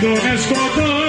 Dones Codó.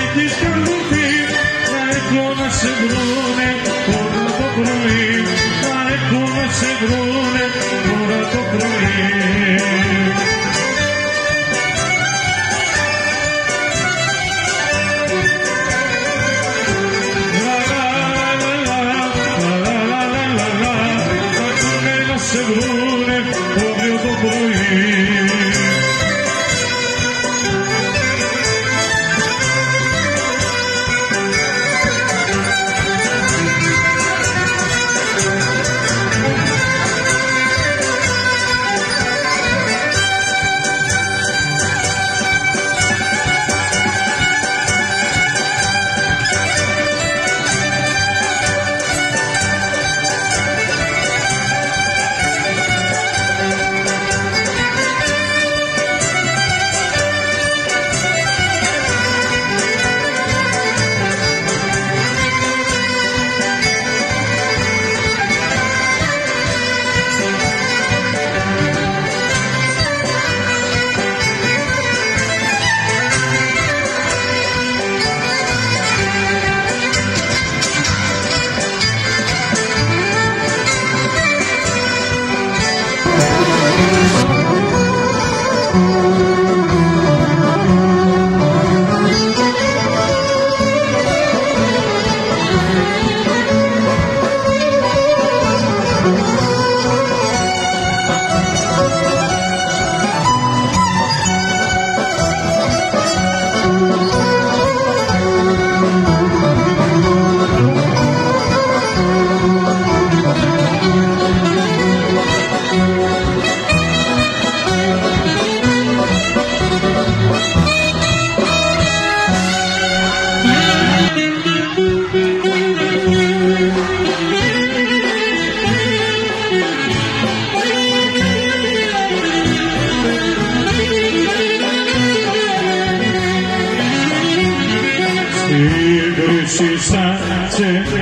Εκεί σου λυθεί, εγώ να σε βρω Sí.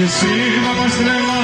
Receba nuestra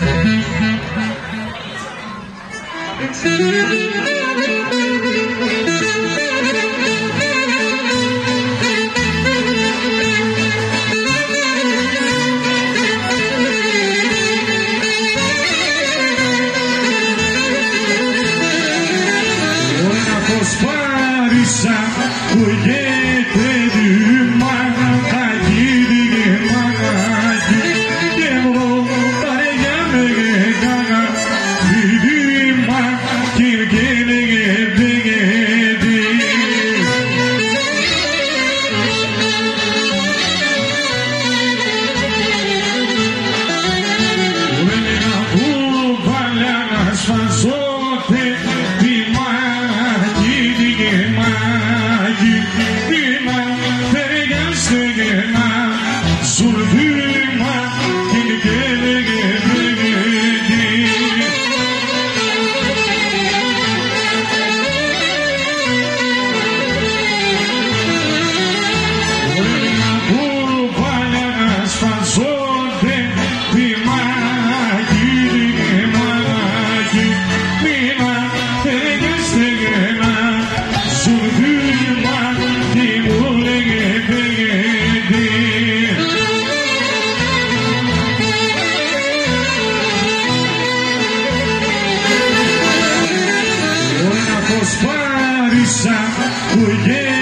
Thank you. já cuidei.